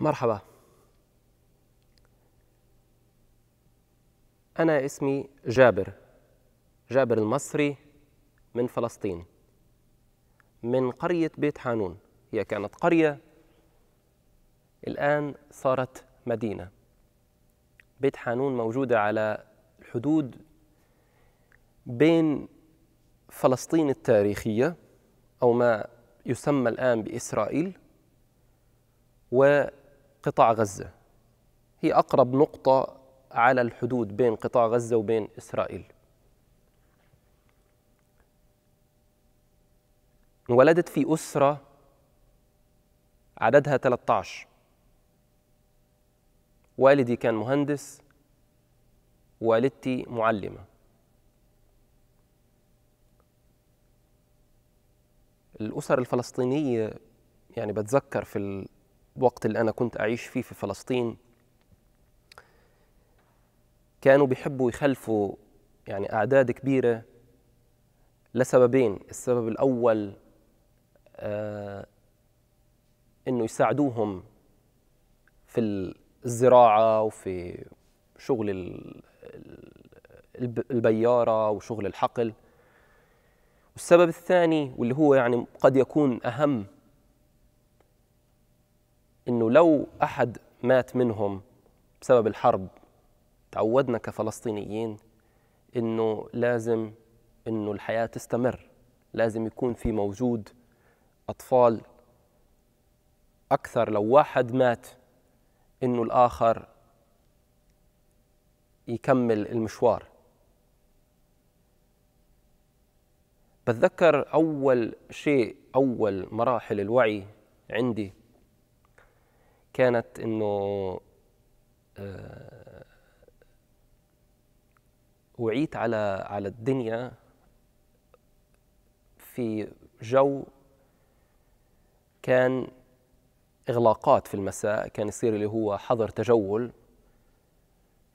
مرحبا. أنا اسمي جابر. جابر المصري من فلسطين. من قرية بيت حانون. هي كانت قرية الآن صارت مدينة. بيت حانون موجودة على الحدود بين فلسطين التاريخية أو ما يسمى الآن بإسرائيل وقطاع غزة. هي أقرب نقطة على الحدود بين قطاع غزة وبين إسرائيل. انولدت في أسرة عددها 13 والدي كان مهندس والدتي معلمة. الأسر الفلسطينية يعني بتذكر في الوقت اللي أنا كنت أعيش فيه في فلسطين كانوا بيحبوا يخلفوا يعني أعداد كبيرة لسببين السبب الأول آه إنه يساعدوهم في الزراعة وفي شغل البيارة وشغل الحقل. والسبب الثاني واللي هو يعني قد يكون أهم إنه لو أحد مات منهم بسبب الحرب تعودنا كفلسطينيين إنه لازم إنه الحياة تستمر لازم يكون في موجود أطفال أكثر. لو واحد مات إنه الآخر يكمل المشوار. بتذكر أول شيء أول مراحل الوعي عندي؟ كانت إنه وعيت على على الدنيا في جو كان إغلاقات في المساء كان يصير اللي هو حظر تجول.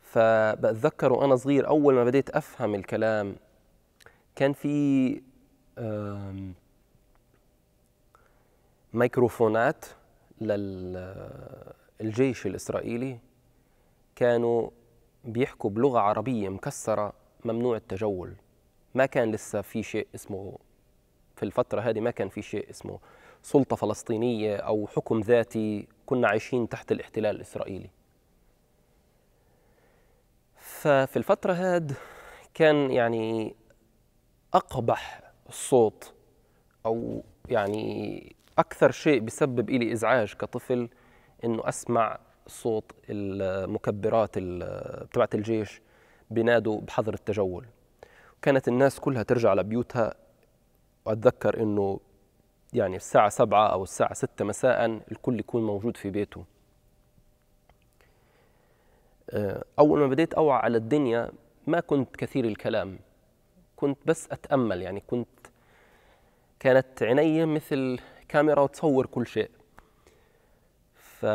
فبتذكر وأنا صغير أول ما بديت أفهم الكلام كان في ميكروفونات للجيش الإسرائيلي كانوا بيحكوا بلغة عربية مكسرة ممنوع التجول. ما كان لسه في شيء اسمه في الفترة هذه ما كان في شيء اسمه سلطة فلسطينية أو حكم ذاتي كنا عايشين تحت الاحتلال الإسرائيلي. ففي الفترة هاد كان يعني أقبح الصوت أو يعني أكثر شيء بسبب إلي إزعاج كطفل إنه أسمع صوت المكبرات تبعت الجيش بينادوا بحظر التجول. كانت الناس كلها ترجع لبيوتها. وأتذكر إنه يعني الساعة سبعة أو الساعة ستة مساء الكل يكون موجود في بيته. أول ما بديت أوعى على الدنيا ما كنت كثير الكلام. كنت بس أتأمل يعني كنت كانت عيني مثل كاميرا وتصور كل شيء. ف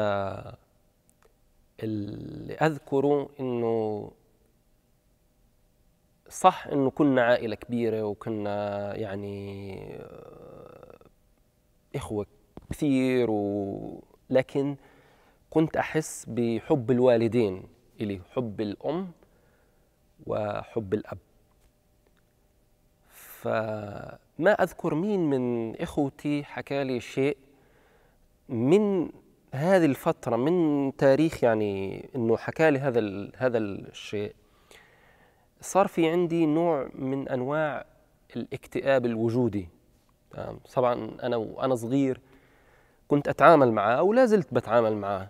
اللي أذكره إنه صح إنه كنا عائلة كبيرة وكنا يعني إخوة كثير و... لكن كنت أحس بحب الوالدين إلي حب الأم وحب الأب. فما أذكر مين من إخوتي حكى لي شيء من هذه الفترة من تاريخ يعني إنه حكى لي هذا هذا الشيء. صار في عندي نوع من أنواع الاكتئاب الوجودي. طبعا أنا وأنا صغير كنت أتعامل معاه أو لا زلت بتعامل معاه.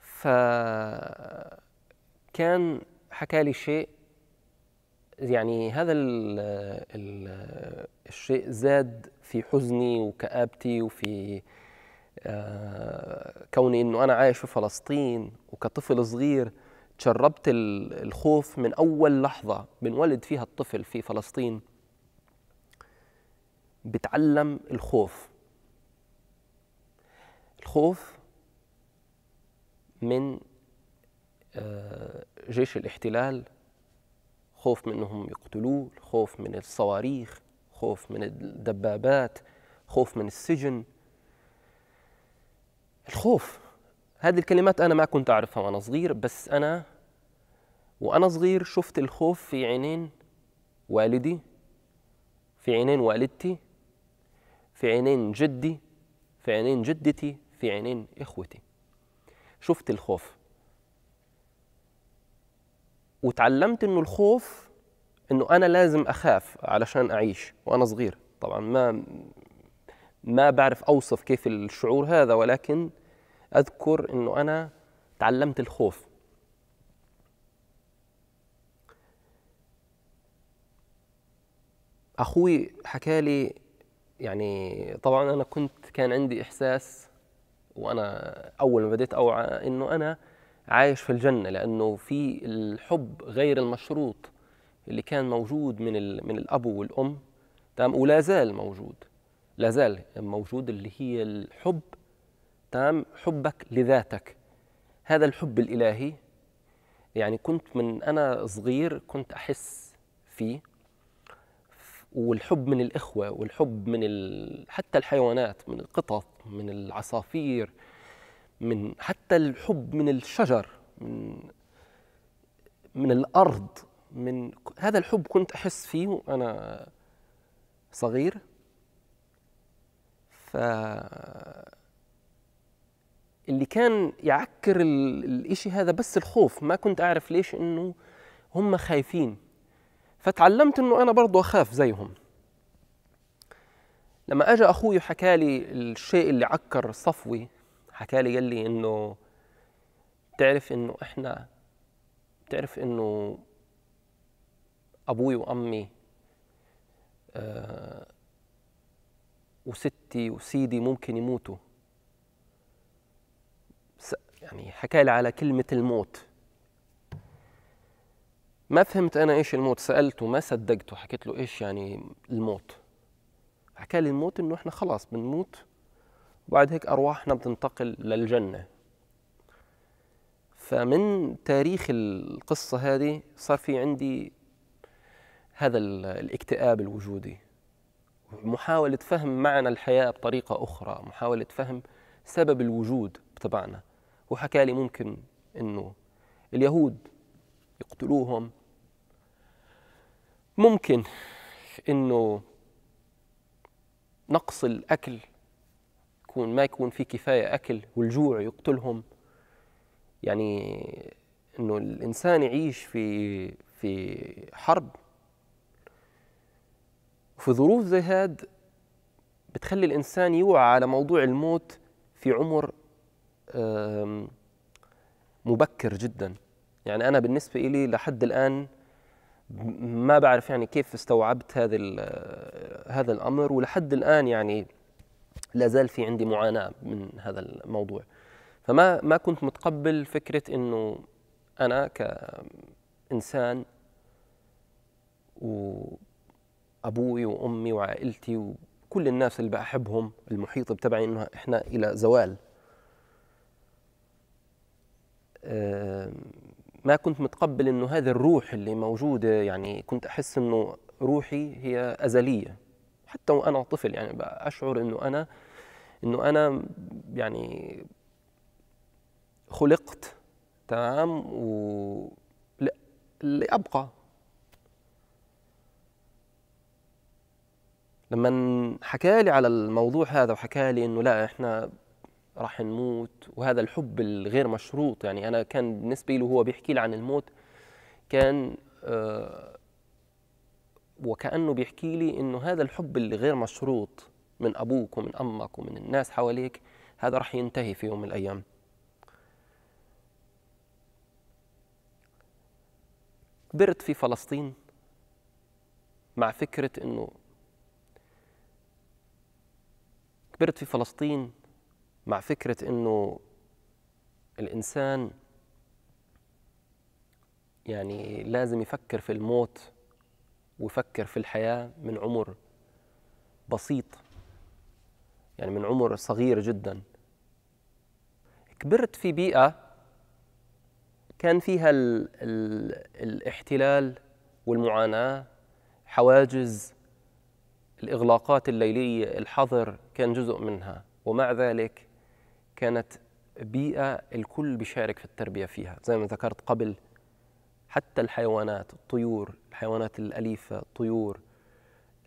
فكان حكى لي شيء يعني هذا ال ال الشيء زاد في حزني وكآبتي وفي آه كوني إنه أنا عايش في فلسطين وكطفل صغير تشربت الخوف من أول لحظة بنولد فيها الطفل في فلسطين. بتعلم الخوف. الخوف من آه جيش الاحتلال خوف من إنهم يقتلوه خوف من الصواريخ خوف من الدبابات خوف من السجن. الخوف هذه الكلمات أنا ما كنت أعرفها وأنا صغير بس أنا وأنا صغير شفت الخوف في عينين والدي في عينين والدتي في عينين جدي في عينين جدتي في عينين إخوتي. شفت الخوف. وتعلمت إنه الخوف إنه أنا لازم أخاف علشان أعيش وأنا صغير. طبعا ما ما بعرف أوصف كيف الشعور هذا ولكن أذكر إنه أنا تعلمت الخوف. أخوي حكى لي يعني طبعا أنا كنت كان عندي إحساس وأنا أول ما بديت أوعى إنه أنا عايش في الجنة لأنه في الحب غير المشروط اللي كان موجود من من الأب والأم تمام؟ ولا زال موجود. لا زال موجود اللي هي الحب تمام؟ حبك لذاتك. هذا الحب الإلهي يعني كنت من أنا صغير كنت أحس فيه والحب من الإخوة والحب من. حتى الحيوانات من القطط من العصافير من حتى الحب من الشجر من من الأرض من هذا الحب كنت أحس فيه وأنا صغير. ف اللي كان يعكر الإشي هذا بس الخوف ما كنت أعرف ليش إنه هم خايفين. فتعلمت إنه أنا برضو أخاف زيهم. لما اجى أخوي وحكى لي الشيء اللي عكر صفوي حكى لي قال لي إنه بتعرف إنه إحنا بتعرف إنه أبوي وأمي آه وستي وسيدي ممكن يموتوا. يعني حكى لي على كلمة الموت. ما فهمت أنا إيش الموت سألته ما صدقته حكيت له إيش يعني الموت؟ حكى لي الموت إنه إحنا خلاص بنموت وبعد هيك أرواحنا بتنتقل للجنة. فمن تاريخ القصة هذه صار في عندي هذا الاكتئاب الوجودي. محاولة فهم معنى الحياة بطريقة أخرى محاولة فهم سبب الوجود تبعنا وحكى لي ممكن إنه اليهود يقتلوهم. ممكن إنه نقص الأكل يكون ما يكون في كفاية أكل والجوع يقتلهم. يعني إنه الإنسان يعيش في في حرب. وفي ظروف زي هاد بتخلي الإنسان يوعى على موضوع الموت في عمر مبكر جدا. يعني أنا بالنسبة إلي لحد الآن ما بعرف يعني كيف استوعبت هذا هذا الأمر. ولحد الآن يعني لا زال في عندي معاناة من هذا الموضوع. فما ما كنت متقبل فكرة إنه أنا كإنسان وأبوي وأمي وعائلتي وكل الناس اللي بحبهم المحيط بتبعي إنه إحنا إلى زوال. ما كنت متقبل إنه هذه الروح اللي موجودة يعني كنت أحس إنه روحي هي أزلية. حتى وأنا طفل يعني اشعر إنه أنا إنه أنا يعني خلقت تمام؟ و لأبقى. لما حكى لي على الموضوع هذا وحكى لي إنه لا إحنا راح نموت وهذا الحب الغير مشروط يعني أنا كان بالنسبة له هو بيحكي لي عن الموت كان آه وكأنه بيحكي لي إنه هذا الحب اللي غير مشروط من أبوك ومن أمك ومن الناس حواليك هذا راح ينتهي في يوم من الأيام. كبرت في فلسطين مع فكرة إنه كبرت في فلسطين مع فكرة إنه الإنسان يعني لازم يفكر في الموت ويفكر في الحياة من عمر بسيط. يعني من عمر صغير جدا. كبرت في بيئة كان فيها ال ال الاحتلال والمعاناة حواجز الإغلاقات الليلية الحظر كان جزء منها. ومع ذلك كانت بيئة الكل بيشارك في التربية فيها زي ما ذكرت قبل. حتى الحيوانات الطيور الحيوانات الأليفة الطيور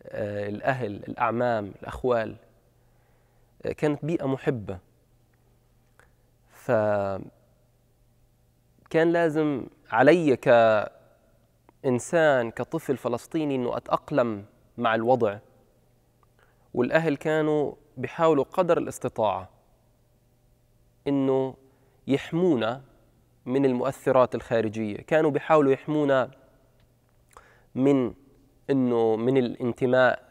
آه، الأهل الأعمام الأخوال. كانت بيئة محبة. فكان لازم علي كإنسان كطفل فلسطيني أنه أتأقلم مع الوضع. والأهل كانوا بيحاولوا قدر الاستطاعة أنه يحمونا من المؤثرات الخارجية. كانوا بيحاولوا يحمونا من أنه من الانتماء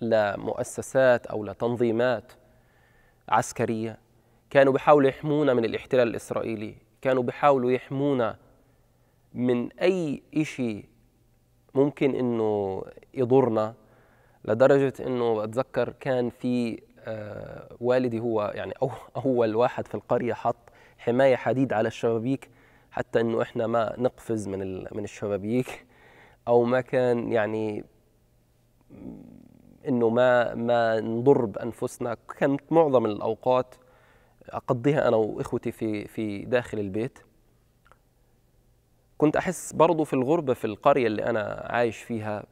لمؤسسات أو لتنظيمات. عسكرية. كانوا بيحاولوا يحمونا من الاحتلال الإسرائيلي. كانوا بيحاولوا يحمونا من أي شيء ممكن أنه يضرنا لدرجة أنه بتذكر كان في آه والدي هو يعني أو أول واحد في القرية حط حماية حديد على الشبابيك حتى أنه إحنا ما نقفز من من الشبابيك أو ما كان يعني إنه ما ما نضر بأنفسنا. كانت معظم الأوقات أقضيها أنا وإخوتي في في داخل البيت. كنت أحس برضه في الغربة في القرية اللي أنا عايش فيها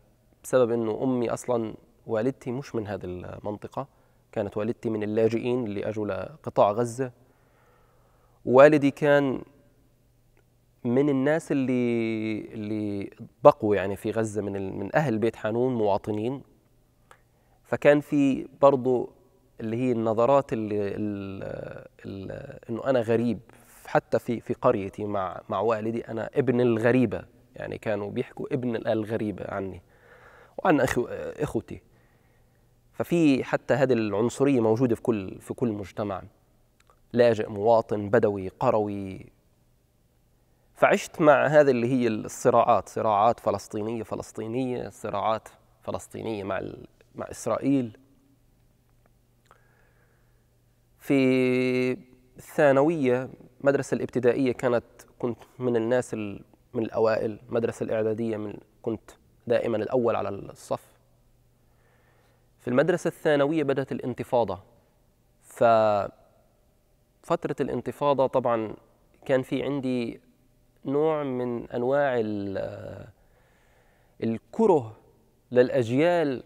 بسبب إنه أمي أصلا والدتي مش من هذه المنطقة. كانت والدتي من اللاجئين اللي أجوا لقطاع غزة. والدي كان من الناس اللي اللي بقوا يعني في غزة من من أهل بيت حانون مواطنين. فكان في برضه اللي هي النظرات اللي, اللي إنه أنا غريب حتى في في قريتي مع مع والدي أنا ابن الغريبة يعني كانوا بيحكوا ابن الغريبة عني وعن أخو إخوتي. ففي حتى هذه العنصرية موجودة في كل في كل مجتمع. لاجئ مواطن بدوي قروي. فعشت مع هذه اللي هي الصراعات صراعات فلسطينية فلسطينية صراعات فلسطينية مع مع إسرائيل. في الثانوية المدرسة الإبتدائية كانت كنت من الناس من الأوائل. المدرسة الإعدادية من كنت دائما الأول على الصف. في المدرسة الثانوية بدأت الانتفاضة. ف فتره الانتفاضة طبعا كان في عندي نوع من أنواع الكره للأجيال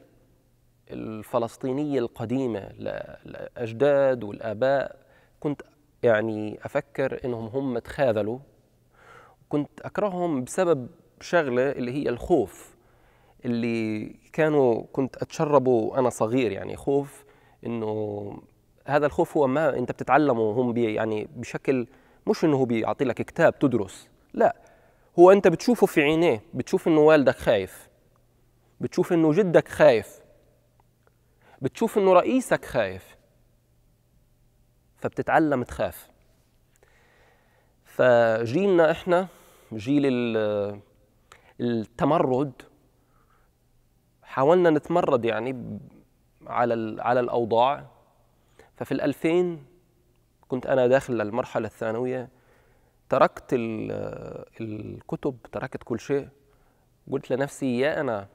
الفلسطينية القديمة الاجداد والآباء كنت يعني أفكر إنهم هم تخاذلوا كنت أكرههم بسبب شغلة اللي هي الخوف اللي كانوا كنت أتشربه وأنا صغير يعني خوف إنه هذا الخوف هو ما أنت بتتعلمه هم بي يعني بشكل مش إنه هو بيعطي لك كتاب تدرس لا هو أنت بتشوفه في عينيه بتشوف إنه والدك خايف بتشوف إنه جدك خايف. بتشوف إنه رئيسك خايف فبتتعلم تخاف. فجيلنا إحنا جيل التمرد حاولنا نتمرد يعني على على الأوضاع. ففي الألفين كنت أنا داخل للمرحلة الثانوية تركت الكتب تركت كل شيء. قلت لنفسي يا أنا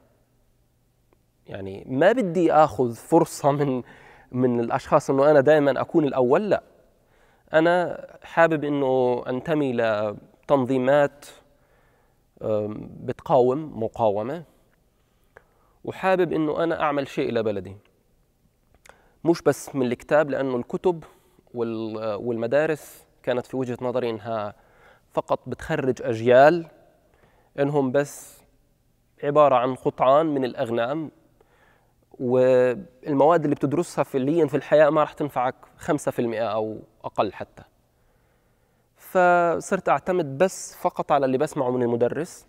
يعني ما بدي آخذ فرصة من من الأشخاص إنه أنا دائما أكون الأول لا. أنا حابب إنه أنتمي لتنظيمات بتقاوم مقاومة. وحابب إنه أنا أعمل شيء لبلدي. مش بس من الكتاب لأنه الكتب والمدارس كانت في وجهة نظري إنها فقط بتخرج أجيال إنهم بس عبارة عن قطعان من الأغنام. والمواد اللي بتدرسها فعليا في الحياة ما راح تنفعك 5% أو أقل حتى. فصرت أعتمد بس فقط على اللي بسمعه من المدرس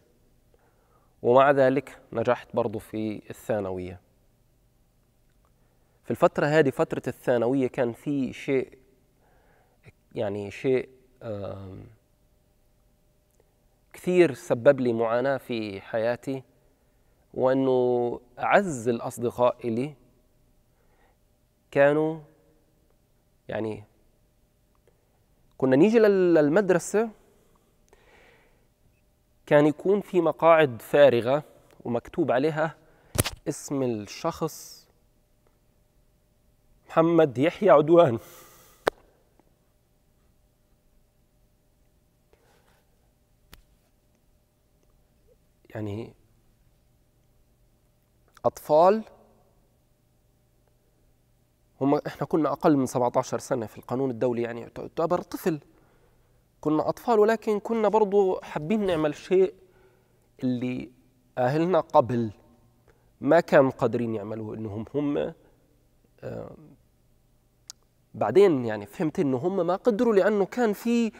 ومع ذلك نجحت برضه في الثانوية. في الفترة هذه فترة الثانوية كان في شيء يعني شيء كثير سبب لي معاناة في حياتي. وأنه أعز الأصدقاء لي كانوا يعني كنا نيجي للمدرسة كان يكون في مقاعد فارغة ومكتوب عليها اسم الشخص محمد يحيى عدوان. يعني أطفال هم إحنا كنا أقل من 17 سنة في القانون الدولي يعني تعتبر طفل. كنا أطفال ولكن كنا برضو حابين نعمل شيء اللي أهلنا قبل ما كانوا قادرين يعملوه إنهم هم بعدين يعني فهمت إنه هم ما قدروا لأنه كان في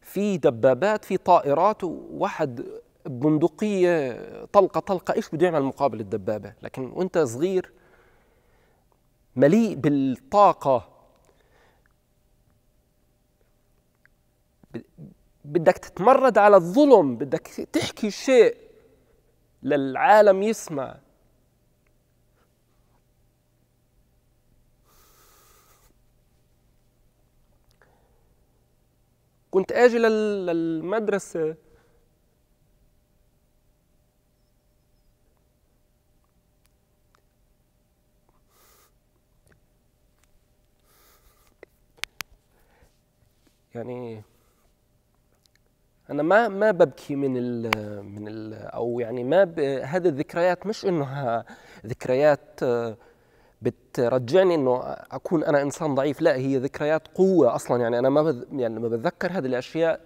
في دبابات في طائرات وواحد بندقية طلقة طلقة. إيش بده يعمل مقابل الدبابة؟ لكن وأنت صغير مليء بالطاقة. بدك تتمرد على الظلم بدك تحكي شيء للعالم يسمع. كنت آجي للمدرسة يعني أنا ما ما ببكي من ال من ال أو يعني ما هذه الذكريات مش إنها ذكريات بترجعني إنه أكون أنا إنسان ضعيف لا هي ذكريات قوة أصلا يعني أنا ما يعني لما بتذكر هذه الأشياء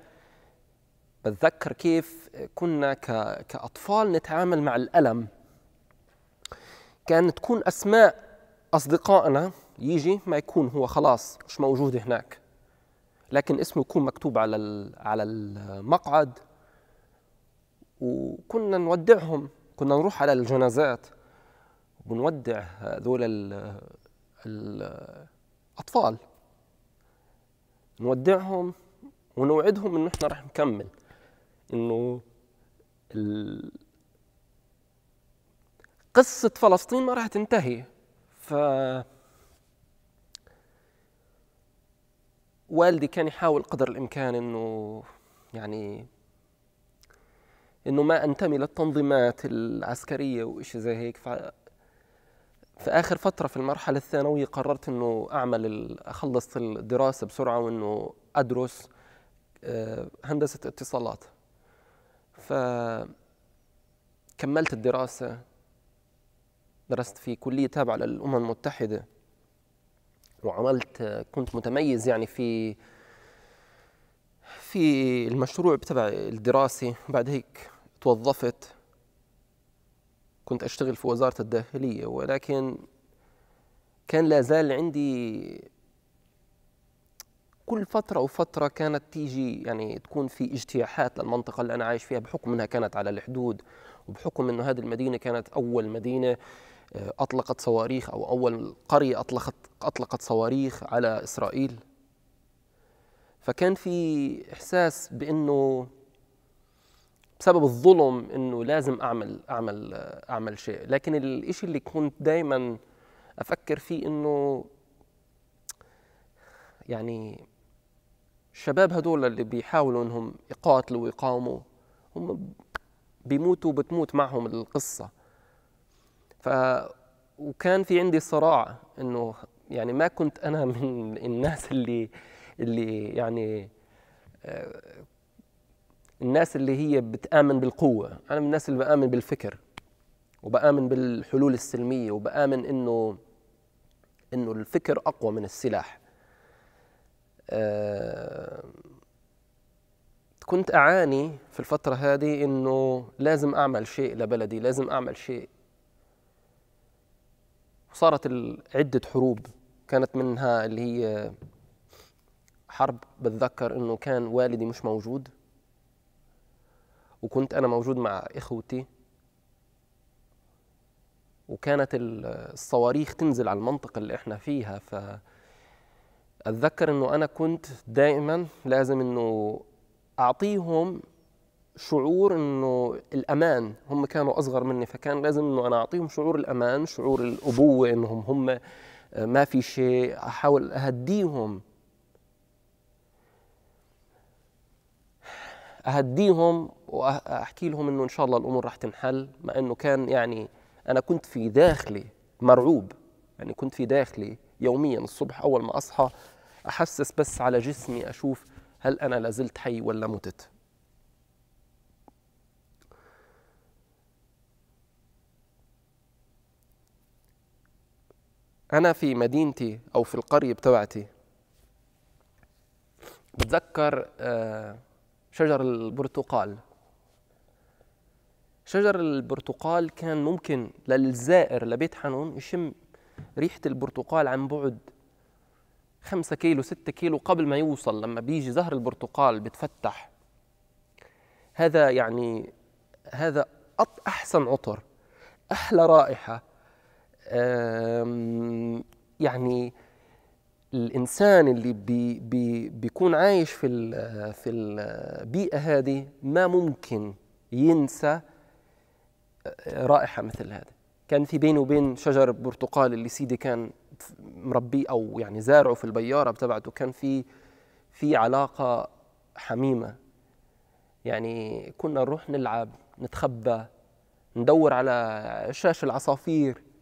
بتذكر كيف كنا. كأطفال نتعامل مع الألم كان تكون أسماء أصدقائنا يجي ما يكون هو خلاص مش موجود هناك لكن اسمه يكون مكتوب على على المقعد. وكنا نودعهم. كنا نروح على الجنازات ونودع هذول الأطفال. نودعهم ونوعدهم إنه إحنا رح نكمل. إنه قصة فلسطين ما راح تنتهي. ف والدي كان يحاول قدر الإمكان إنه يعني إنه ما أنتمي للتنظيمات العسكرية وإشي زي هيك. ف في آخر فترة في المرحلة الثانوية قررت إنه أعمل أخلص الدراسة بسرعة وإنه أدرس آه، هندسة اتصالات. فكملت الدراسة درست في كلية تابعة للأمم المتحدة. وعملت كنت متميز يعني في في المشروع تبع الدراسي بعد هيك توظفت كنت أشتغل في وزارة الداخلية. ولكن كان لا زال عندي كل فترة وفترة كانت تيجي يعني تكون في اجتياحات للمنطقة اللي أنا عايش فيها بحكم أنها كانت على الحدود وبحكم أنه هذه المدينة كانت أول مدينة. أطلقت صواريخ أو أول قرية أطلقت أطلقت صواريخ على إسرائيل. فكان في إحساس بأنه بسبب الظلم إنه لازم اعمل اعمل أعمل شيء. لكن الشيء اللي كنت دائما أفكر فيه إنه يعني الشباب هدول اللي بيحاولوا إنهم يقاتلوا ويقاوموا هم بيموتوا بتموت معهم القصة. ف وكان في عندي صراع إنه يعني ما كنت أنا من الناس اللي اللي يعني آه، الناس اللي هي بتآمن بالقوة. أنا من الناس اللي بآمن بالفكر وبآمن بالحلول السلمية وبآمن إنه إنه الفكر أقوى من السلاح. أه كنت أعاني في الفترة هذه إنه لازم أعمل شيء لبلدي لازم أعمل شيء صارت عدة حروب. كانت منها اللي هي حرب بتذكر إنه كان والدي مش موجود. وكنت أنا موجود مع إخوتي. وكانت الصواريخ تنزل على المنطقة اللي إحنا فيها. ف أتذكر إنه أنا كنت دائما لازم إنه أعطيهم شعور إنه الأمان هم كانوا أصغر مني فكان لازم إنه أنا أعطيهم شعور الأمان شعور الأبوة إنهم هم ما في شيء أحاول أهديهم. أهديهم واحكي لهم إنه إن شاء الله الأمور راح تنحل مع إنه كان يعني أنا كنت في داخلي مرعوب يعني كنت في داخلي يوميا الصبح أول ما أصحى أحسس بس على جسمي أشوف هل أنا لازلت حي ولا متت. أنا في مدينتي أو في القرية بتاعتي بتذكر آه، شجر البرتقال. شجر البرتقال كان ممكن للزائر لبيت حنون يشم ريحة البرتقال عن بعد خمسة كيلو ستة كيلو قبل ما يوصل لما بيجي زهر البرتقال بتفتح. هذا يعني هذا أحسن عطر أحلى رائحة. يعني الإنسان اللي بي بي بيكون عايش في في البيئة هذه ما ممكن ينسى رائحة مثل هذه. كان في بيني وبين شجر برتقال اللي سيدي كان مربيه أو يعني زارعه في البيارة تبعته كان في في علاقة حميمة. يعني كنا نروح نلعب نتخبى ندور على شاش العصافير. آه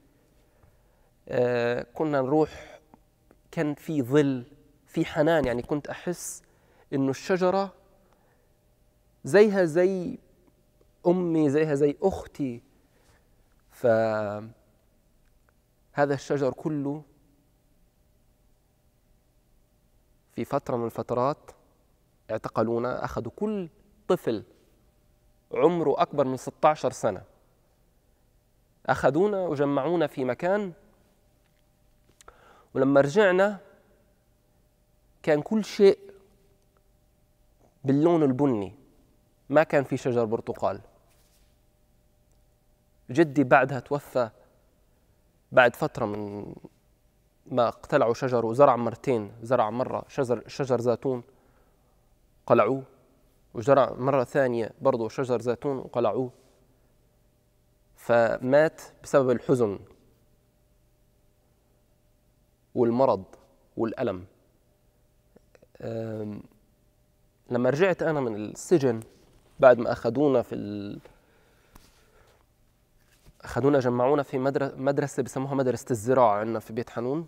كنا نروح كان في ظل في حنان يعني كنت أحس إنه الشجرة زيها زي أمي زيها زي أختي. فهذا الشجر كله في فترة من الفترات اعتقلونا. اخذوا كل طفل عمره أكبر من 16 سنة. أخذونا وجمعونا في مكان ولما رجعنا كان كل شيء باللون البني. ما كان في شجر برتقال. جدي بعدها توفى بعد فترة من ما اقتلعوا شجر وزرع مرتين. زرع مرة شجر, شجر زيتون قلعوه وزرع مرة ثانية برضه شجر زيتون وقلعوه فمات بسبب الحزن. والمرض والألم. لما رجعت أنا من السجن بعد ما أخذونا في ال... أخذونا جمعونا في مدرسة بسموها مدرسة الزراعة عندنا في بيت حنون.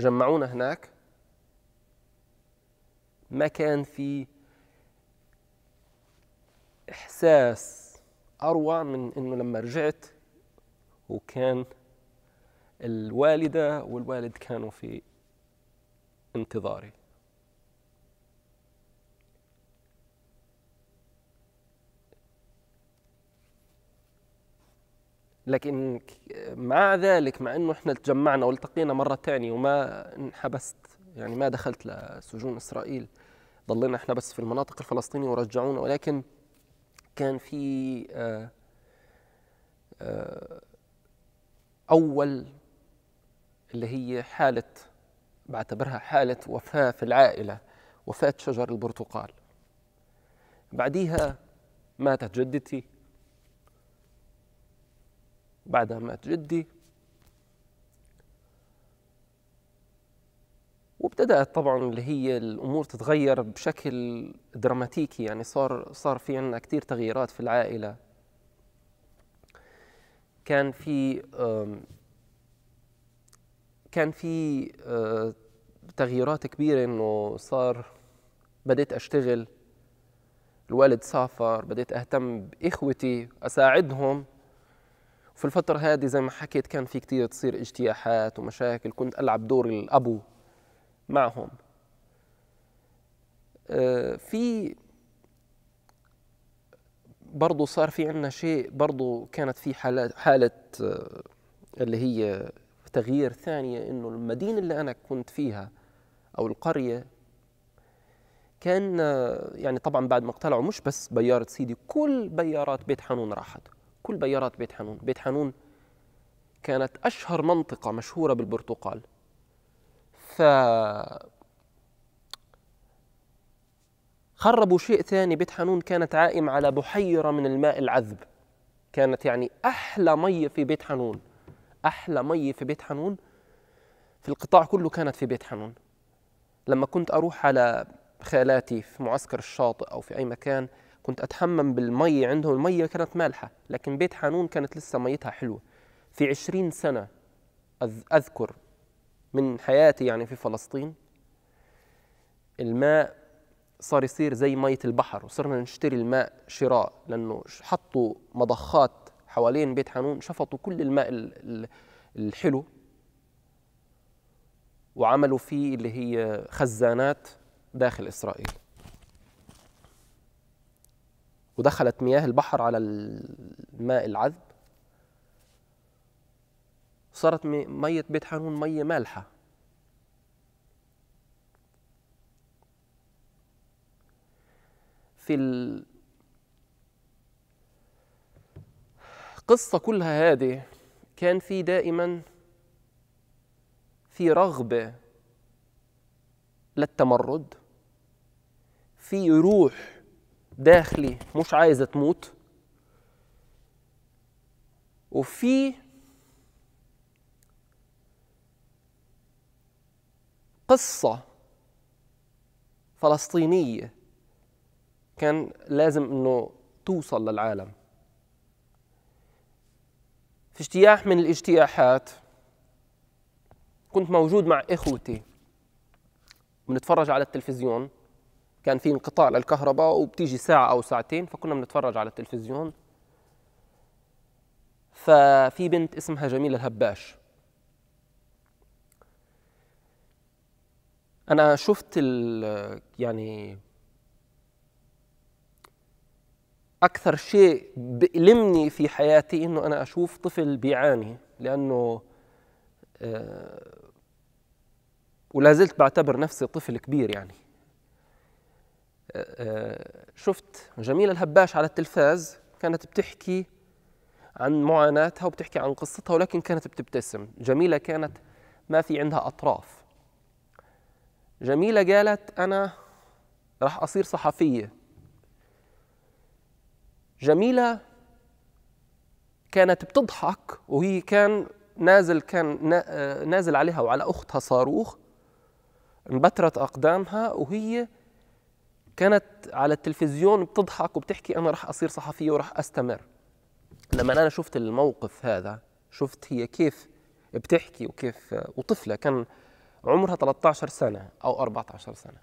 جمعونا هناك. ما كان في إحساس أروع من إنه لما رجعت وكان الوالدة والوالد كانوا في انتظاري. لكن مع ذلك مع إنه إحنا تجمعنا والتقينا مرة ثانية وما انحبست يعني ما دخلت لسجون إسرائيل ضلينا إحنا بس في المناطق الفلسطينية ورجعونا ولكن كان في آه، آه، أول اللي هي حالة بعتبرها حالة وفاة في العائلة وفاة شجر البرتقال. بعديها ماتت جدتي. بعدها مات جدي وابتدأت طبعا اللي هي الأمور تتغير بشكل دراماتيكي. يعني صار صار في عندنا كثير تغييرات في العائلة. كان في كان في آه، تغييرات كبيرة إنه صار بديت أشتغل. الوالد سافر بديت أهتم بإخوتي أساعدهم. وفي الفترة هذه زي ما حكيت كان في كتير تصير اجتياحات ومشاكل. كنت ألعب دور الأبو معهم. آه، في برضه صار في عنا شيء برضه كانت في حالة, حالة اللي هي تغيير ثانية إنه المدينة اللي أنا كنت فيها أو القرية كان يعني طبعا بعد ما اقتلعوا مش بس بيارة سيدي كل بيارات بيت حنون راحت. كل بيارات بيت حنون. بيت حنون كانت أشهر منطقة مشهورة بالبرتقال. ف خربوا شيء ثاني. بيت حنون كانت عائم على بحيرة من الماء العذب. كانت يعني أحلى مية في بيت حنون. أحلى مية في بيت حنون؟ في القطاع كله كانت في بيت حنون. لما كنت أروح على خالاتي في معسكر الشاطئ أو في أي مكان كنت أتحمم بالمية عندهم. المية كانت مالحة لكن بيت حنون كانت لسه ميتها حلوة. في عشرين سنة أذكر من حياتي يعني في فلسطين الماء صار يصير زي مية البحر وصرنا نشتري الماء شراء لأنه حطوا مضخات حوالين بيت حنون شفطوا كل الماء الحلو وعملوا فيه اللي هي خزانات داخل إسرائيل. ودخلت مياه البحر على الماء العذب. صارت مية بيت حانون مية مالحة. في القصة كلها هذه كان في دائما في رغبة للتمرد في روح داخلي مش عايزة تموت وفي قصة فلسطينية كان لازم إنه توصل للعالم. في اجتياح من الاجتياحات. كنت موجود مع إخوتي. بنتفرج على التلفزيون. كان في انقطاع للكهرباء وبتيجي ساعة أو ساعتين فكنا بنتفرج على التلفزيون. ففي بنت اسمها جميلة الهباش. أنا شفت يعني أكثر شيء بيألمني في حياتي إنه أنا أشوف طفل بيعاني لأنه آه، ولا زلت بعتبر نفسي طفل كبير يعني. آه، آه، شفت جميلة الهباش على التلفاز كانت بتحكي عن معاناتها وبتحكي عن قصتها ولكن كانت بتبتسم. جميلة كانت ما في عندها أطراف. جميلة قالت أنا راح أصير صحفية. جميلة كانت بتضحك وهي كان نازل كان نازل عليها وعلى أختها صاروخ انبترت أقدامها وهي كانت على التلفزيون بتضحك وبتحكي أنا رح أصير صحفية ورح أستمر. لما أنا شفت الموقف هذا شفت هي كيف بتحكي وكيف وطفلة كان عمرها 13 سنة أو 14 سنة.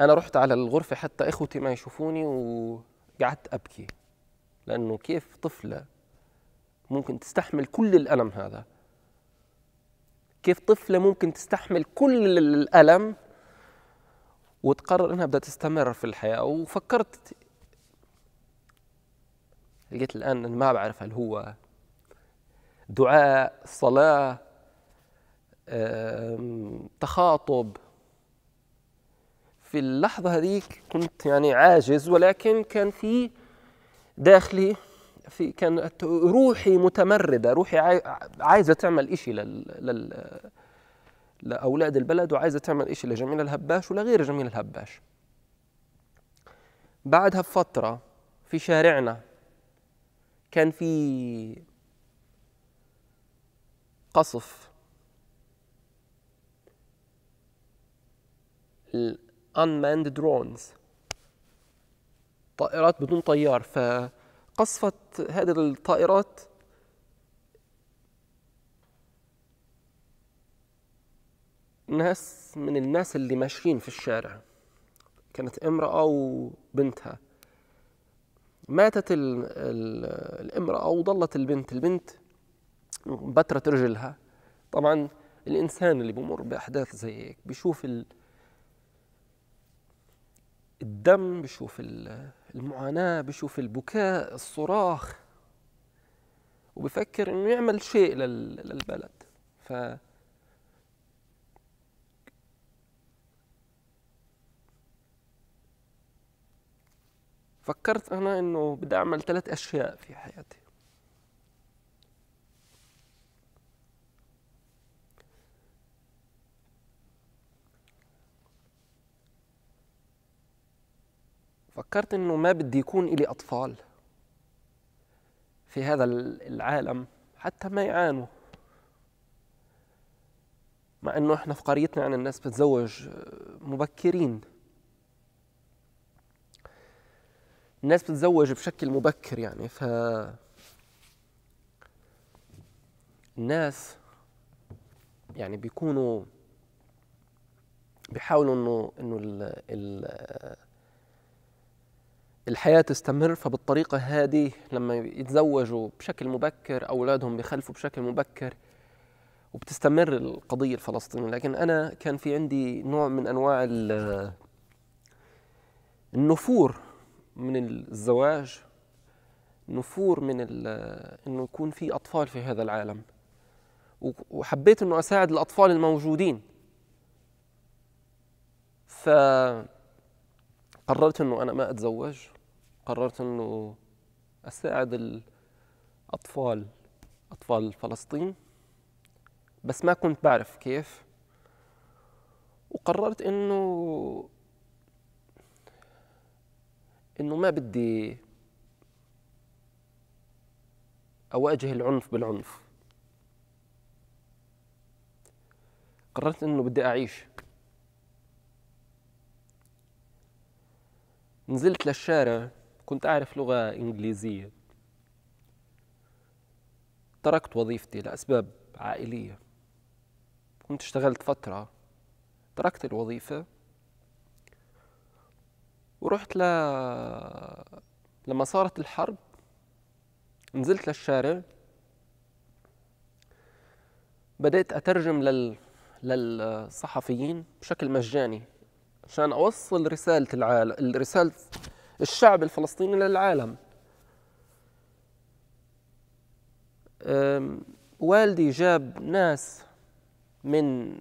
أنا رحت على الغرفة حتى إخوتي ما يشوفوني وقعدت أبكي لأنه كيف طفلة ممكن تستحمل كل الألم هذا؟ كيف طفلة ممكن تستحمل كل الألم وتقرر إنها بدها تستمر في الحياة؟ وفكرت لقيت الآن ما بعرف هل هو دعاء صلاة تخاطب. في اللحظة هذيك كنت يعني عاجز ولكن كان في داخلي في كانت روحي متمردة روحي عايزة تعمل إشي لل, لل لأولاد البلد وعايزة تعمل إشي لجميل الهباش ولغير جميل الهباش. بعدها بفترة في شارعنا كان في قصف unmanned drones. طائرات بدون طيار. فقصفت هذه الطائرات ناس من الناس اللي ماشيين في الشارع. كانت امرأة وبنتها. ماتت ال ال الامرأة وضلت البنت. البنت بترت رجلها. طبعا الإنسان اللي بمر بأحداث زي هيك بيشوف الدم بيشوف المعاناة بيشوف البكاء الصراخ. وبفكر إنه يعمل شيء للبلد. ف فكرت أنا إنه بدي أعمل ثلاث أشياء في حياتي. فكرت إنه ما بدي يكون إلي أطفال في هذا العالم حتى ما يعانوا. مع إنه إحنا في قريتنا يعني الناس بتتزوج مبكرين. الناس بتتزوج بشكل مبكر يعني ف الناس يعني بيكونوا بيحاولوا إنه إنه ال ال الحياة تستمر فبالطريقة هذه لما يتزوجوا بشكل مبكر أولادهم بيخلفوا بشكل مبكر وبتستمر القضية الفلسطينية. لكن أنا كان في عندي نوع من أنواع النفور من الزواج نفور من إنه يكون في أطفال في هذا العالم. وحبيت إنه أساعد الأطفال الموجودين. فقررت إنه أنا ما أتزوج. قررت إنه أساعد الأطفال أطفال فلسطين. بس ما كنت بعرف كيف. وقررت إنه إنه ما بدي أواجه العنف بالعنف. قررت إنه بدي أعيش. نزلت للشارع. كنت أعرف لغة إنجليزية. تركت وظيفتي لأسباب عائلية. كنت اشتغلت فترة. تركت الوظيفة. ورحت ل لما صارت الحرب. نزلت للشارع. بدأت أترجم لل... للصحفيين بشكل مجاني عشان أوصل رسالة العالم رسالة الشعب الفلسطيني للعالم. والدي جاب ناس من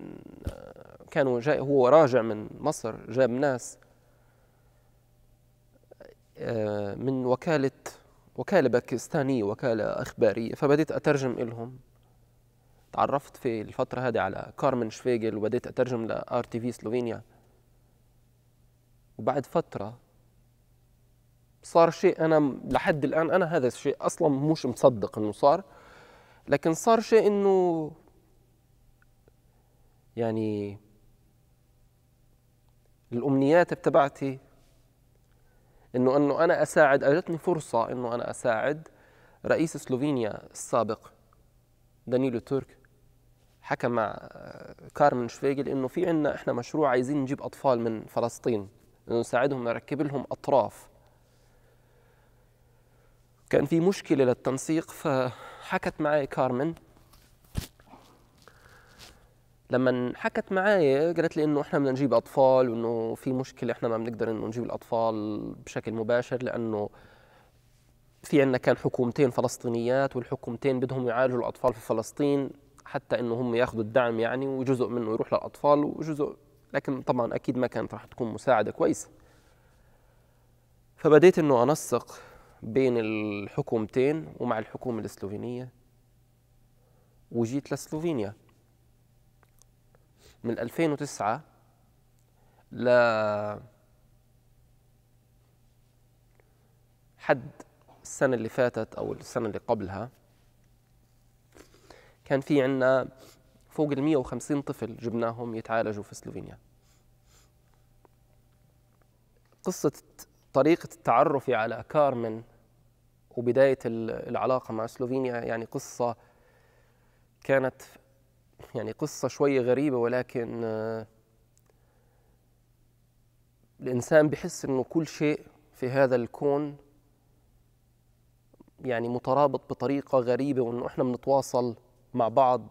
كانوا جاي هو راجع من مصر جاب ناس من وكالة وكالة باكستانية وكالة إخبارية. فبديت أترجم إلهم. تعرفت في الفترة هذه على كارمن شفيجل وبديت أترجم ل RTV سلوفينيا. وبعد فترة صار شيء أنا لحد الآن أنا هذا الشيء أصلا مش مصدق إنه صار. لكن صار شيء إنه يعني الأمنيات تبعتي إنه إنه أنا أساعد اجتني فرصة إنه أنا أساعد رئيس سلوفينيا السابق دانيلو ترك حكى مع كارمن شفيجل إنه في عندنا إحنا مشروع عايزين نجيب أطفال من فلسطين إنه نساعدهم نركب لهم أطراف. كان في مشكلة للتنسيق فحكت معي كارمن. لما حكت معي قالت لي إنه إحنا بدنا نجيب أطفال وإنه في مشكلة إحنا ما بنقدر إنه نجيب الأطفال بشكل مباشر لأنه في عندنا كان حكومتين فلسطينيات والحكومتين بدهم يعالجوا الأطفال في فلسطين حتى إنه هم ياخذوا الدعم يعني وجزء منه يروح للأطفال وجزء لكن طبعا أكيد ما كانت راح تكون مساعدة كويسة. فبديت إنه أنسق بين الحكومتين ومع الحكومة السلوفينية. وجيت لسلوفينيا من 2009 ل حد السنة اللي فاتت أو السنة اللي قبلها كان في عنا فوق ال 150 طفل جبناهم يتعالجوا في سلوفينيا. قصة طريقة التعرف على كارمن وبداية العلاقة مع سلوفينيا يعني قصة كانت يعني قصة شوية غريبة ولكن آه، الإنسان بحس إنه كل شيء في هذا الكون يعني مترابط بطريقة غريبة وإنه إحنا بنتواصل مع بعض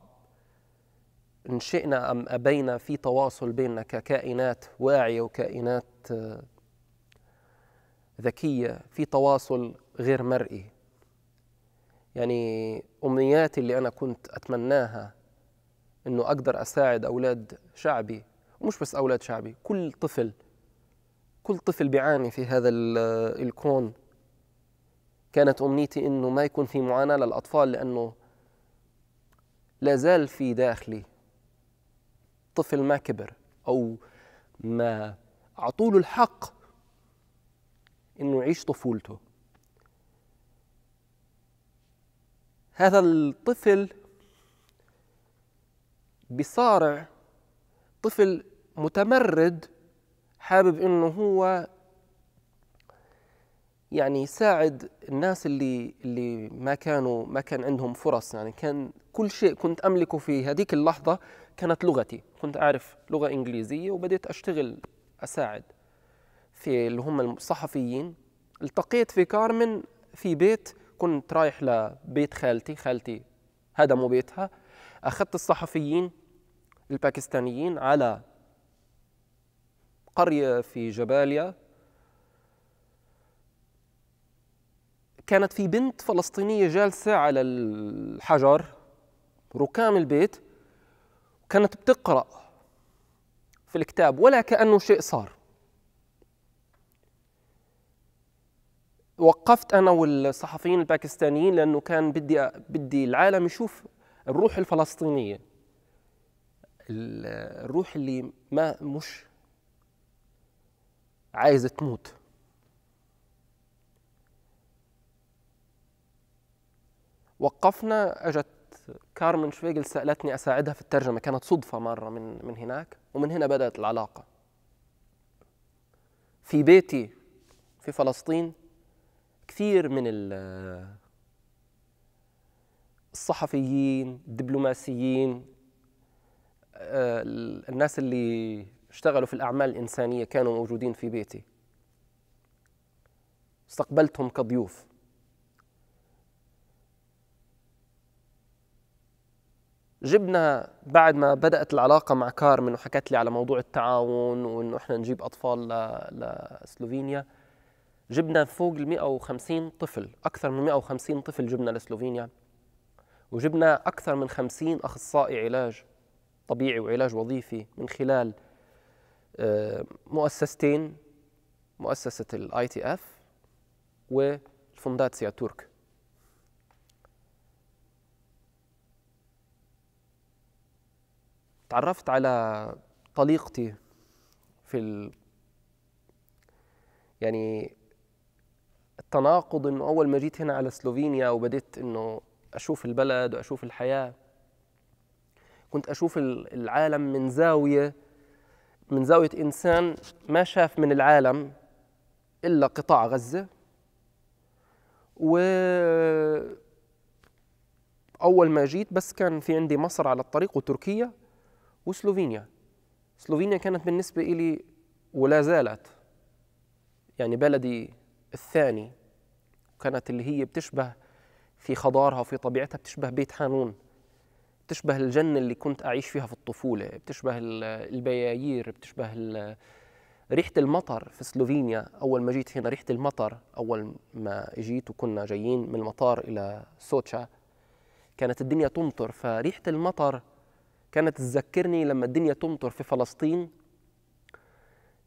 إن شئنا أم أبينا في تواصل بيننا ككائنات واعية وكائنات آه، ذكية في تواصل غير مرئي. يعني أمنياتي اللي أنا كنت أتمناها إنه أقدر أساعد أولاد شعبي ومش بس أولاد شعبي كل طفل كل طفل بيعاني في هذا الكون. كانت أمنيتي إنه ما يكون في معاناة للأطفال لأنه لا زال في داخلي. طفل ما كبر أو ما اعطوا له الحق إنه يعيش طفولته. هذا الطفل بصارع طفل متمرد حابب إنه هو يعني يساعد الناس اللي اللي ما كانوا ما كان عندهم فرص. يعني كان كل شيء كنت أملكه في هذيك اللحظة كانت لغتي. كنت أعرف لغة إنجليزية وبديت أشتغل أساعد في اللي هم الصحفيين. التقيت في كارمن في بيت كنت رايح لبيت خالتي خالتي هدموا بيتها. أخذت الصحفيين الباكستانيين على قرية في جباليا. كانت في بنت فلسطينية جالسة على الحجر ركام البيت وكانت بتقرأ في الكتاب ولا كأنه شيء صار. وقفت أنا والصحفيين الباكستانيين لأنه كان بدي بدي العالم يشوف الروح الفلسطينية. الروح اللي ما مش عايزة تموت. وقفنا أجت كارمن شفيجل سألتني أساعدها في الترجمة كانت صدفة مرة من من هناك ومن هنا بدأت العلاقة. في بيتي في فلسطين كثير من الصحفيين الدبلوماسيين آه، الناس اللي اشتغلوا في الأعمال الإنسانية كانوا موجودين في بيتي. استقبلتهم كضيوف. جبنا بعد ما بدأت العلاقة مع كارمن وحكت لي على موضوع التعاون وإنه إحنا نجيب أطفال لسلوفينيا جبنا فوق ال 150 طفل أكثر من 150 طفل جبنا لسلوفينيا وجبنا أكثر من 50 أخصائي علاج طبيعي وعلاج وظيفي من خلال آه، مؤسستين مؤسسة ال ITF وال Fundacija ترك تعرفت على طليقتي في ال... يعني التناقض إنه أول ما جيت هنا على سلوفينيا وبديت إنه أشوف البلد وأشوف الحياة كنت أشوف العالم من زاوية من زاوية إنسان ما شاف من العالم إلا قطاع غزة. و أول ما جيت بس كان في عندي مصر على الطريق وتركيا وسلوفينيا. سلوفينيا كانت بالنسبة إلي ولا زالت يعني بلدي الثاني كانت اللي هي بتشبه في خضارها وفي طبيعتها بتشبه بيت حانون بتشبه الجنة اللي كنت أعيش فيها في الطفولة بتشبه البيايير بتشبه ريحة المطر في سلوفينيا. أول ما جيت هنا ريحة المطر أول ما جيت وكنا جايين من المطار إلى سوتشا كانت الدنيا تمطر. فريحة المطر كانت تذكرني لما الدنيا تمطر في فلسطين.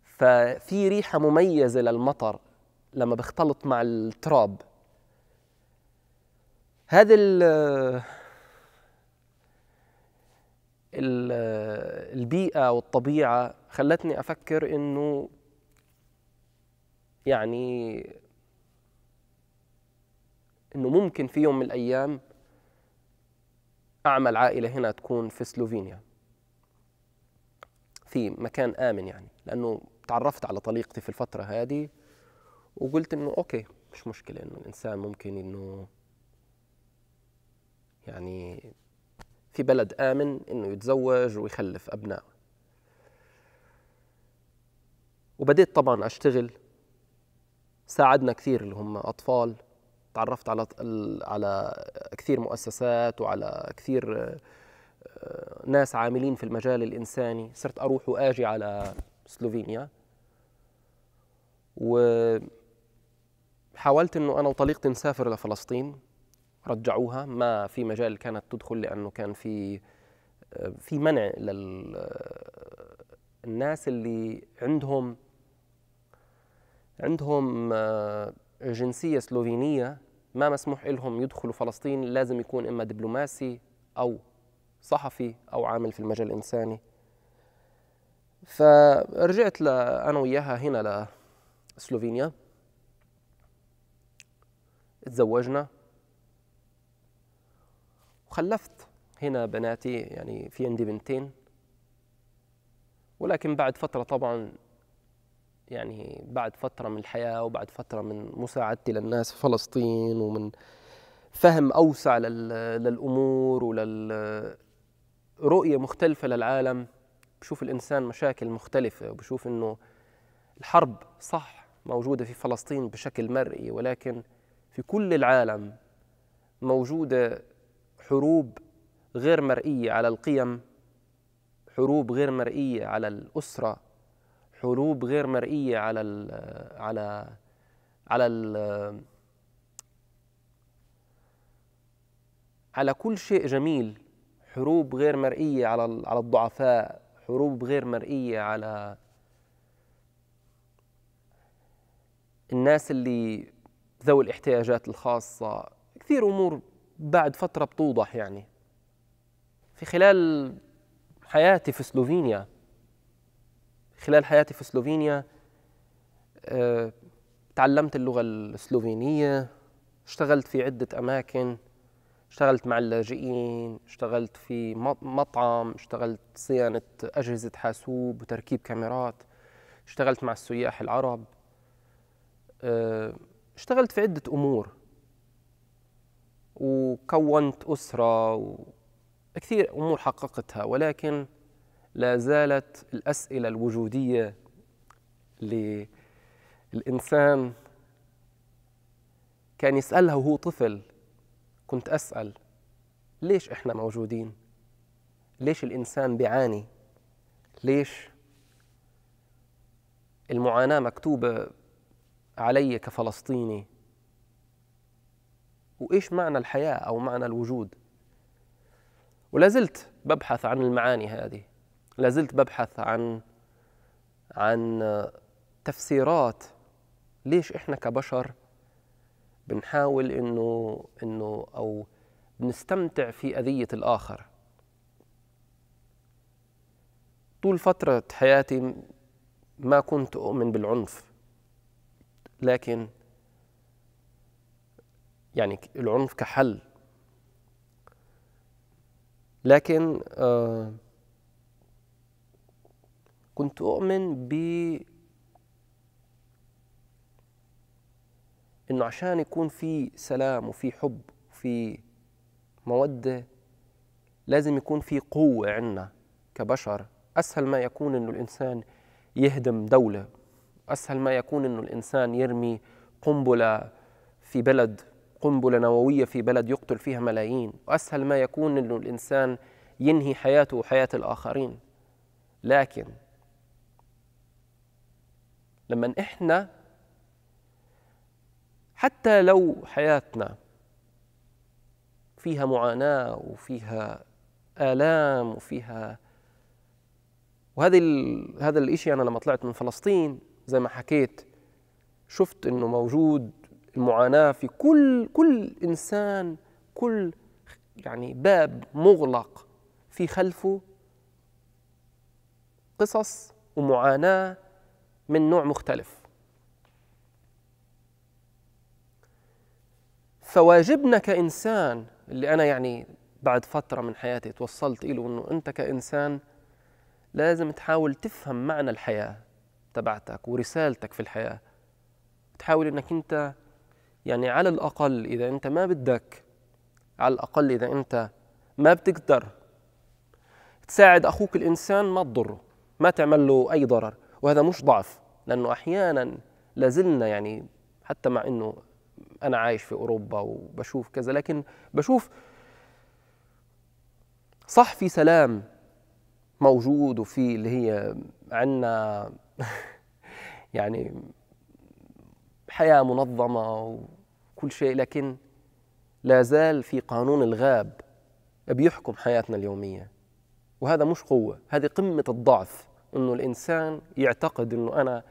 ففي ريحة مميزة للمطر لما بيختلط مع التراب. هذه ال البيئة والطبيعة خلتني أفكر إنه يعني إنه ممكن في يوم من الأيام أعمل عائلة هنا تكون في سلوفينيا في مكان آمن يعني لأنه تعرفت على طليقتي في الفترة هذه وقلت إنه أوكي مش مشكلة إنه الإنسان ممكن إنه يعني في بلد آمن إنه يتزوج ويخلف أبناء. وبديت طبعا أشتغل ساعدنا كثير اللي هم أطفال تعرفت على على كثير مؤسسات وعلى كثير آه، ناس عاملين في المجال الإنساني. صرت أروح وآجي على سلوفينيا. وحاولت أنه أنا وطليقتي نسافر لفلسطين رجعوها ما في مجال كانت تدخل لأنه كان في في منع للناس اللي عندهم عندهم جنسية سلوفينية ما مسموح لهم يدخلوا فلسطين لازم يكون إما دبلوماسي أو صحفي أو عامل في المجال الإنساني. فرجعت أنا وياها هنا لسلوفينيا. تزوجنا وخلفت هنا بناتي يعني في عندي بنتين. ولكن بعد فترة طبعا يعني بعد فترة من الحياة وبعد فترة من مساعدتي للناس في فلسطين ومن فهم أوسع للأمور وللرؤية مختلفة للعالم. بشوف الإنسان مشاكل مختلفة وبشوف إنه الحرب صح موجودة في فلسطين بشكل مرئي ولكن في كل العالم موجودة حروب غير مرئية على القيم حروب غير مرئية على الأسرة حروب غير مرئية على ال على على ال على كل شيء جميل حروب غير مرئية على على الضعفاء حروب غير مرئية على الناس اللي ذوي الاحتياجات الخاصة. كثير أمور بعد فترة بتوضح يعني. في خلال حياتي في سلوفينيا خلال حياتي في سلوفينيا أه تعلمت اللغة السلوفينية اشتغلت في عدة أماكن اشتغلت مع اللاجئين اشتغلت في مطعم اشتغلت صيانة أجهزة حاسوب وتركيب كاميرات اشتغلت مع السياح العرب آه اشتغلت في عدة أمور وكونت أسرة وكثير أمور حققتها ولكن لا زالت الأسئلة الوجودية للإنسان كان يسألها وهو طفل كنت أسأل ليش إحنا موجودين؟ ليش الإنسان بيعاني؟ ليش المعاناة مكتوبة علي كفلسطيني؟ وإيش معنى الحياة أو معنى الوجود؟ ولا زلت ببحث عن المعاني هذه لا زلت ببحث عن عن تفسيرات ليش إحنا كبشر بنحاول إنه إنه أو بنستمتع في أذية الآخر طول فترة حياتي ما كنت أؤمن بالعنف لكن يعني العنف كحل. لكن آه كنت أؤمن ب إنه عشان يكون في سلام وفي حب وفي مودة لازم يكون في قوة عنا كبشر. أسهل ما يكون إنه الإنسان يهدم دولة. أسهل ما يكون إنه الإنسان يرمي قنبلة في بلد قنبلة نووية في بلد يقتل فيها ملايين. وأسهل ما يكون إنه الإنسان ينهي حياته وحياة الآخرين. لكن لما إحنا حتى لو حياتنا فيها معاناة وفيها آلام وفيها وهذا ال... هذا الإشي أنا لما طلعت من فلسطين زي ما حكيت شفت إنه موجود المعاناة في كل كل إنسان كل يعني باب مغلق في خلفه قصص ومعاناة من نوع مختلف. فواجبنا كإنسان اللي أنا يعني بعد فترة من حياتي توصلت إله إنه أنت كإنسان لازم تحاول تفهم معنى الحياة. تبعتك ورسالتك في الحياة. تحاول إنك أنت يعني على الأقل إذا أنت ما بدك على الأقل إذا أنت ما بتقدر. تساعد أخوك الإنسان ما تضره ما تعمل له أي ضرر وهذا مش ضعف لأنه أحيانا لازلنا يعني حتى مع أنه أنا عايش في أوروبا وبشوف كذا لكن بشوف صح في سلام موجود وفي اللي هي عندنا يعني حياة منظمة وكل شيء لكن لا زال في قانون الغاب بيحكم حياتنا اليومية. وهذا مش قوة هذه قمة الضعف إنه الإنسان يعتقد إنه أنا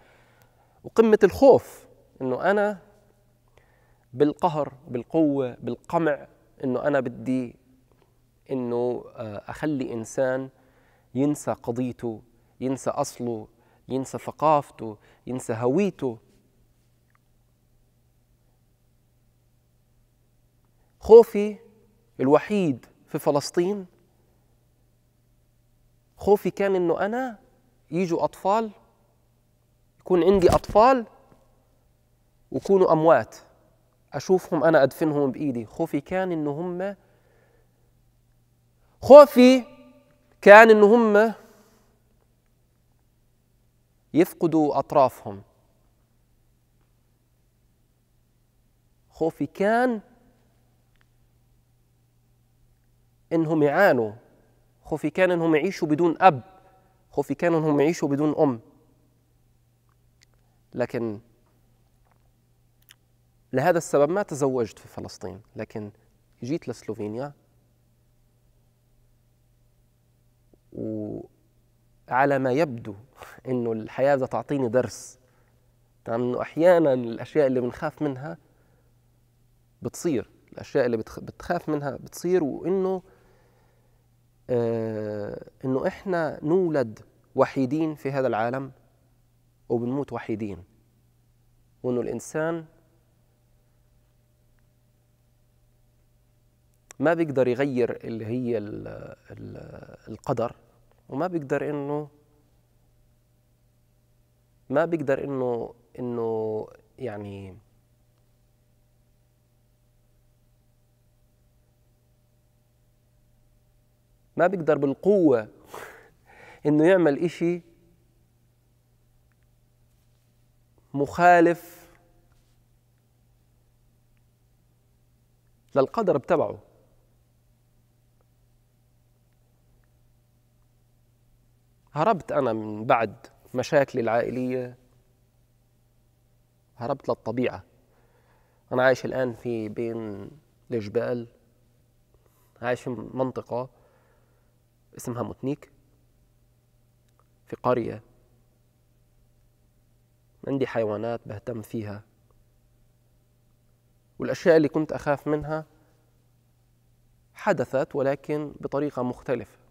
وقمة الخوف إنه أنا بالقهر بالقوة بالقمع إنه أنا بدي إنه آه، أخلي إنسان ينسى قضيته ينسى أصله ينسى ثقافته ينسى هويته. خوفي الوحيد في فلسطين خوفي كان إنه أنا يجوا أطفال يكون عندي أطفال ويكونوا أموات. أشوفهم أنا أدفنهم بإيدي. خوفي كان إنه هم خوفي كان إنه هم يفقدوا أطرافهم. خوفي كان إنهم يعانوا. خوفي كان إنهم يعيشوا بدون أب. خوفي كان إنهم يعيشوا بدون أم. لكن لهذا السبب ما تزوجت في فلسطين. لكن جيت لسلوفينيا وعلى ما يبدو إنه الحياة بدها تعطيني درس تمام؟ إنه أحيانا الأشياء اللي بنخاف منها بتصير الأشياء اللي بتخاف منها بتصير وإنه آه إنه إحنا نولد وحيدين في هذا العالم وبنموت وحيدين. وإنه الإنسان ما بيقدر يغير اللي هي ال ال القدر وما بيقدر إنه ما بيقدر إنه إنه يعني ما بيقدر بالقوة إنه يعمل إشي مخالف للقدر بتبعه. هربت أنا من بعد مشاكلي العائلية هربت للطبيعة. أنا عايش الآن في بين الجبال عايش في منطقة اسمها متنيك في قرية. عندي حيوانات بهتم فيها. والأشياء اللي كنت أخاف منها حدثت ولكن بطريقة مختلفة.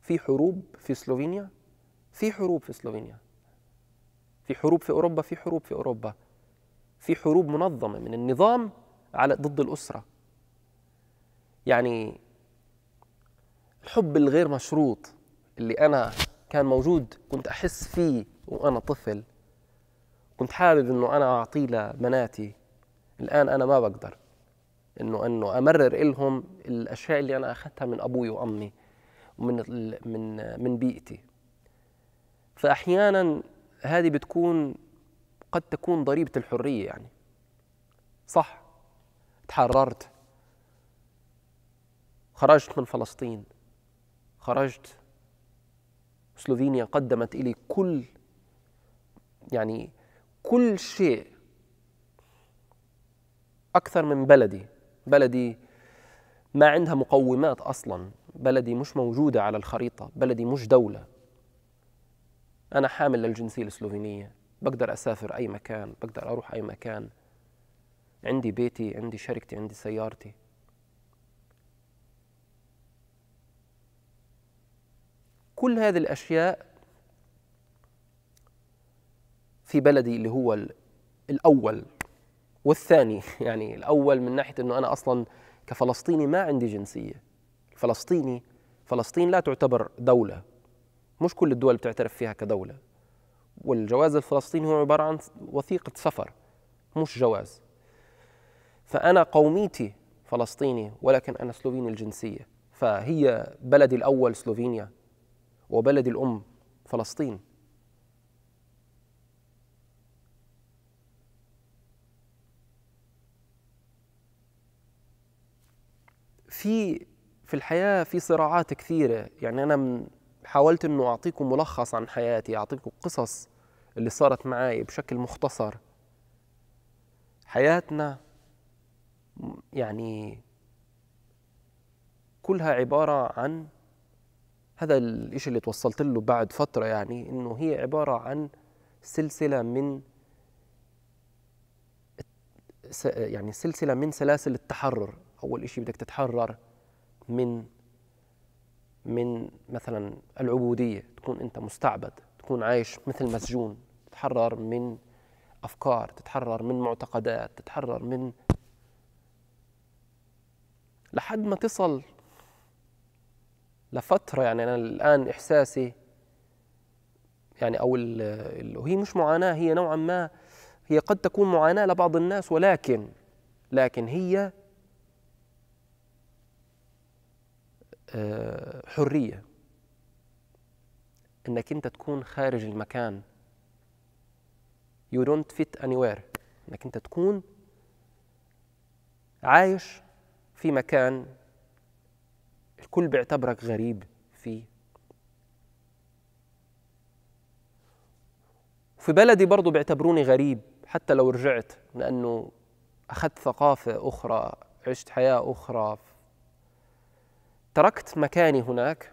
في حروب في سلوفينيا؟ في حروب في سلوفينيا. في حروب في أوروبا؟ في حروب في أوروبا. في حروب منظمة من النظام على ضد الأسرة. يعني الحب الغير مشروط اللي أنا كان موجود كنت أحس فيه وأنا طفل. كنت حابب إنه أنا أعطيه لبناتي. الآن أنا ما بقدر. إنه إنه أمرر إلهم الأشياء اللي أنا أخذتها من أبوي وأمي. ومن من من بيئتي. فأحيانا هذه بتكون قد تكون ضريبة الحرية يعني. صح تحررت خرجت من فلسطين خرجت سلوفينيا قدمت لي كل يعني كل شيء أكثر من بلدي. بلدي ما عندها مقومات أصلا. بلدي مش موجودة على الخريطة بلدي مش دولة. أنا حامل للجنسية السلوفينية بقدر أسافر أي مكان بقدر أروح أي مكان. عندي بيتي عندي شركتي عندي سيارتي. كل هذه الأشياء في بلدي اللي هو الأول والثاني. يعني الأول من ناحية أنه أنا أصلا كفلسطيني ما عندي جنسية. الفلسطيني فلسطين لا تعتبر دولة. مش كل الدول بتعترف فيها كدولة. والجواز الفلسطيني هو عبارة عن وثيقة سفر مش جواز. فأنا قوميتي فلسطيني ولكن أنا سلوفيني الجنسية. فهي بلدي الأول سلوفينيا وبلدي الأم فلسطين. في في الحياة في صراعات كثيرة. يعني أنا حاولت أنه أعطيكم ملخص عن حياتي أعطيكم قصص اللي صارت معي بشكل مختصر. حياتنا يعني كلها عبارة عن هذا الإشي اللي توصلت له بعد فترة يعني إنه هي عبارة عن سلسلة من يعني سلسلة من سلاسل التحرر. أول إشي بدك تتحرر من من مثلا العبودية تكون أنت مستعبد تكون عايش مثل مسجون تتحرر من أفكار تتحرر من معتقدات تتحرر من لحد ما تصل لفترة يعني أنا الآن إحساسي يعني أو هي مش معاناة هي نوعا ما هي قد تكون معاناة لبعض الناس ولكن لكن هي حرية. إنك أنت تكون خارج المكان. You don't fit anywhere. إنك أنت تكون عايش في مكان الكل بيعتبرك غريب فيه. وفي بلدي برضو بيعتبروني غريب حتى لو رجعت لأنه أخذت ثقافة أخرى عشت حياة أخرى تركت مكاني هناك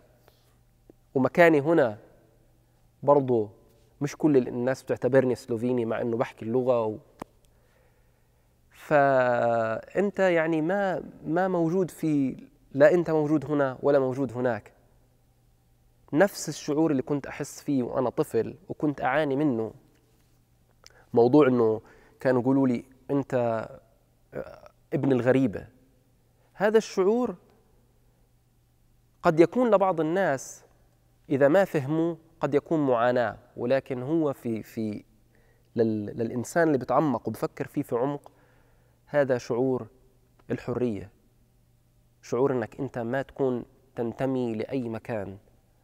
ومكاني هنا برضو مش كل الناس بتعتبرني سلوفيني مع إنه بحكي اللغة و... فأنت يعني ما ما موجود في لا أنت موجود هنا ولا موجود هناك. نفس الشعور اللي كنت أحس فيه وأنا طفل وكنت أعاني منه. موضوع إنه كانوا يقولوا لي أنت ابن الغريبة. هذا الشعور قد يكون لبعض الناس إذا ما فهموا قد يكون معاناة ولكن هو في في للإنسان اللي بيتعمق وبفكر فيه في عمق هذا شعور الحرية. شعور إنك أنت ما تكون تنتمي لأي مكان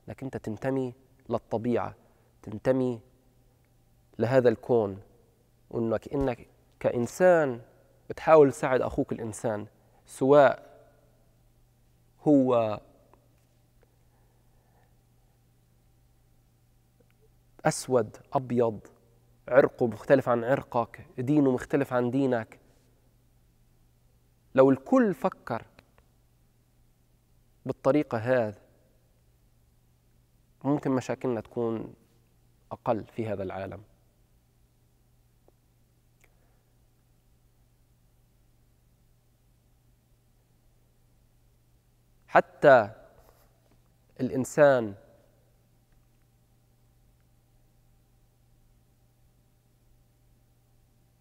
إنك أنت تنتمي للطبيعة تنتمي لهذا الكون. وإنك إنك كإنسان بتحاول تساعد أخوك الإنسان سواء هو أسود أبيض عرقه مختلف عن عرقك دينه مختلف عن دينك. لو الكل فكر بالطريقة هذه ممكن مشاكلنا تكون أقل في هذا العالم. حتى الإنسان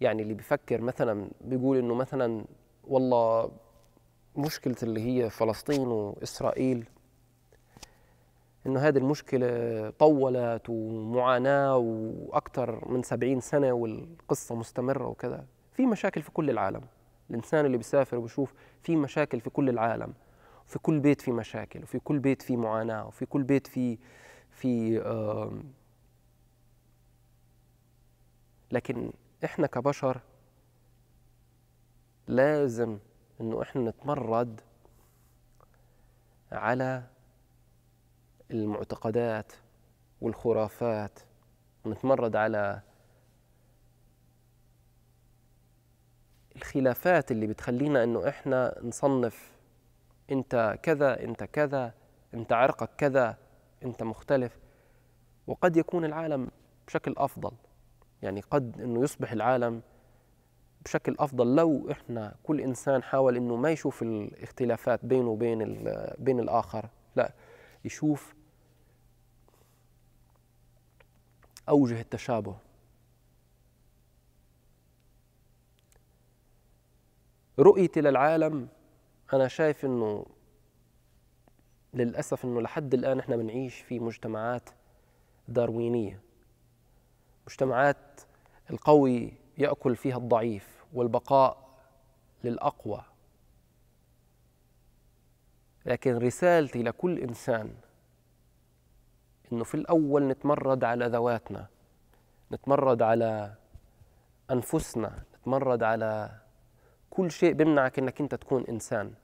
يعني اللي بيفكر مثلا بيقول إنه مثلا والله مشكلة اللي هي فلسطين وإسرائيل إنه هذه المشكلة طولت ومعاناة وأكثر من سبعين سنة والقصة مستمرة وكذا. في مشاكل في كل العالم. الإنسان اللي بيسافر وبشوف في مشاكل في كل العالم. في كل بيت في مشاكل وفي كل بيت في معاناة وفي كل بيت في في لكن إحنا كبشر لازم إنه إحنا نتمرد على المعتقدات والخرافات ونتمرد على الخلافات اللي بتخلينا إنه إحنا نصنف أنت كذا أنت كذا أنت عرقك كذا أنت مختلف. وقد يكون العالم بشكل أفضل. يعني قد إنه يصبح العالم بشكل أفضل لو إحنا كل إنسان حاول إنه ما يشوف الاختلافات بينه وبين بين الآخر لا يشوف أوجه التشابه. رؤيتي للعالم أنا شايف إنه للأسف إنه لحد الآن إحنا بنعيش في مجتمعات داروينية. مجتمعات القوي يأكل فيها الضعيف والبقاء للأقوى. لكن رسالتي لكل إنسان إنه في الأول نتمرد على ذواتنا نتمرد على أنفسنا نتمرد على كل شيء بيمنعك إنك أنت تكون إنسان.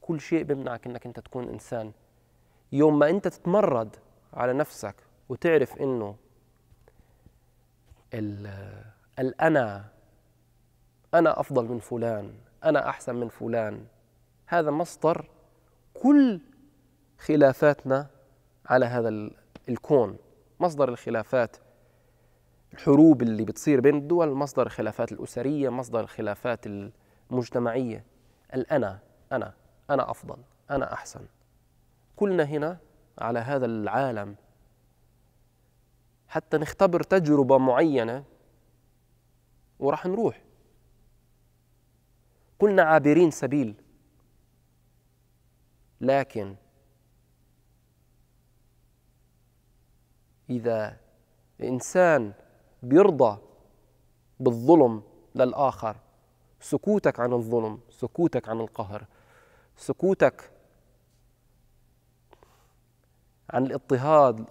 كل شيء بيمنعك إنك أنت تكون إنسان. يوم ما أنت تتمرد على نفسك وتعرف إنه الأنا أنا أفضل من فلان أنا أحسن من فلان. هذا مصدر كل خلافاتنا على هذا الكون. مصدر الخلافات الحروب اللي بتصير بين الدول مصدر الخلافات الأسرية مصدر الخلافات المجتمعية. الأنا أنا أنا أفضل أنا أحسن. كلنا هنا على هذا العالم حتى نختبر تجربة معينة وراح نروح. كلنا عابرين سبيل. لكن إذا إنسان بيرضى بالظلم للآخر سكوتك عن الظلم سكوتك عن القهر سكوتك عن الاضطهاد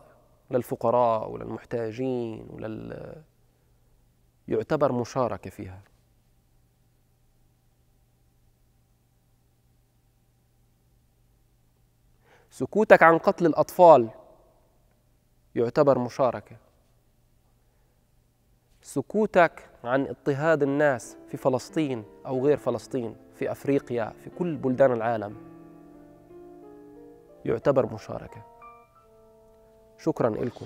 للفقراء وللمحتاجين ولل يعتبر مشاركة فيها. سكوتك عن قتل الأطفال يعتبر مشاركة. سكوتك عن اضطهاد الناس في فلسطين أو غير فلسطين في أفريقيا في كل بلدان العالم يعتبر مشاركة. شكرا لكم